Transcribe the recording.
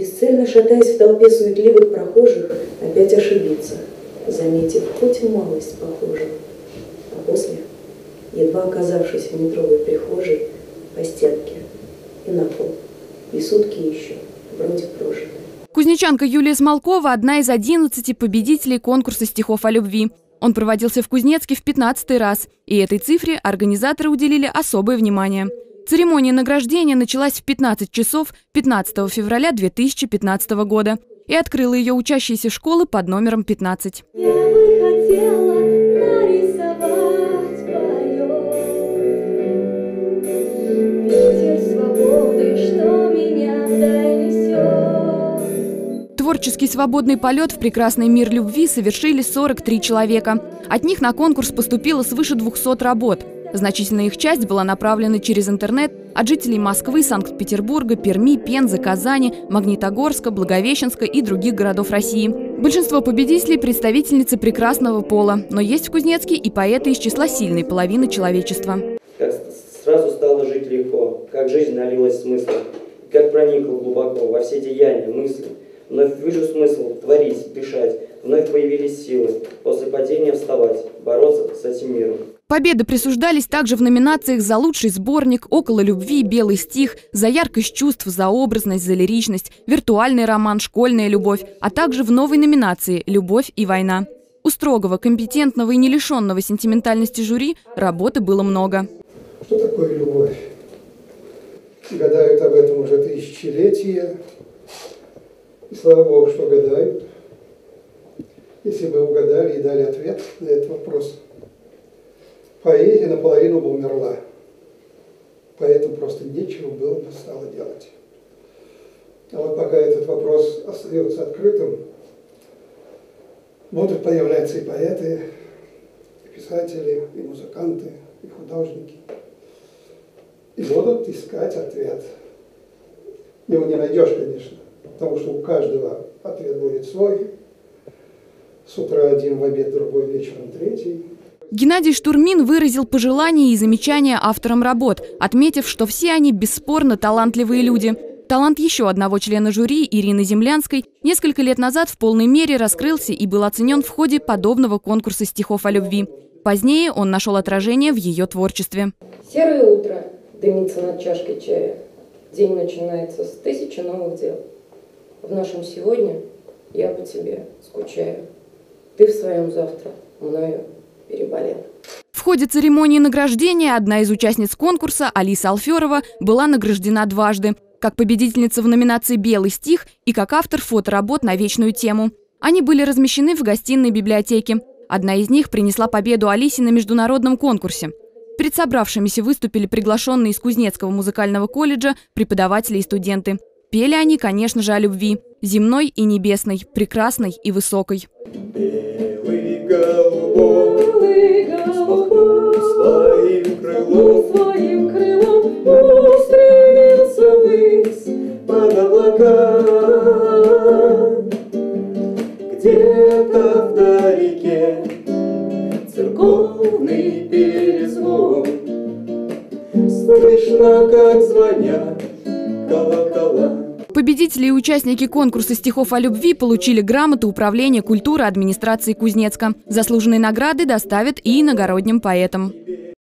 Бесцельно шатаясь в толпе суетливых прохожих, опять ошибиться, заметив хоть малость похожих. А после, едва оказавшись в метровой прихожей, по стенке и на пол, и сутки еще вроде прожиты. Кузнечанка Юлия Смолкова – одна из 11 победителей конкурса стихов о любви. Он проводился в Кузнецке в 15 раз, и этой цифре организаторы уделили особое внимание. Церемония награждения началась в 15 часов 15 февраля 2015 года и открыла ее учащиеся школы под номером 15. Я бы хотела нарисовать поет. Ветер свободы, что меня донесет. Творческий свободный полет в прекрасный мир любви совершили 43 человека. От них на конкурс поступило свыше 200 работ – Значительная их часть была направлена через интернет от жителей Москвы, Санкт-Петербурга, Перми, Пензы, Казани, Магнитогорска, Благовещенска и других городов России. Большинство победителей – представительницы прекрасного пола, но есть в Кузнецке и поэты из числа сильной половины человечества. Как сразу стало жить легко, как жизнь налилась смыслом, как проникла глубоко во все деяния, мысли. Вновь вижу смысл творить, дышать, вновь появились силы, после падения вставать, бороться с этим миром. Победы присуждались также в номинациях за лучший сборник, около любви, белый стих, за яркость чувств, за образность, за лиричность, виртуальный роман, школьная любовь, а также в новой номинации «Любовь и война». У строгого, компетентного и не лишенного сентиментальности жюри работы было много. Что такое любовь? Гадают об этом уже тысячелетия. И слава Богу, что гадают. Если бы угадали и дали ответ на этот вопрос – поэзия наполовину бы умерла. Поэтому просто нечего было бы стало делать. А вот пока этот вопрос остается открытым, будут появляться и поэты, и писатели, и музыканты, и художники. И будут искать ответ. Его не найдешь, конечно, потому что у каждого ответ будет свой. С утра один, в обед другой, вечером третий. Геннадий Штурмин выразил пожелания и замечания авторам работ, отметив, что все они бесспорно талантливые люди. Талант еще одного члена жюри, Ирины Землянской, несколько лет назад в полной мере раскрылся и был оценен в ходе подобного конкурса стихов о любви. Позднее он нашел отражение в ее творчестве. Серое утро дымится над чашкой чая. День начинается с тысячи новых дел. В нашем сегодня я по тебе скучаю. Ты в своем завтра мною переболел. В ходе церемонии награждения одна из участниц конкурса, Алиса Алферова, была награждена дважды как победительница в номинации «Белый стих» и как автор фоторабот на вечную тему. Они были размещены в гостиной библиотеки. Одна из них принесла победу Алисе на международном конкурсе. Перед собравшимися выступили приглашенные из Кузнецкого музыкального колледжа преподаватели и студенты. Пели они, конечно же, о любви. Земной и небесной, прекрасной и высокой. Белый голубой своим крылом, своим крылом устремился ввысь под облака. Где-то вдалеке церковный перезвон, Слышно, как звонят колокола. Победители и участники конкурса стихов о любви получили грамоту Управления культуры администрации Кузнецка. Заслуженные награды доставят и иногородним поэтам.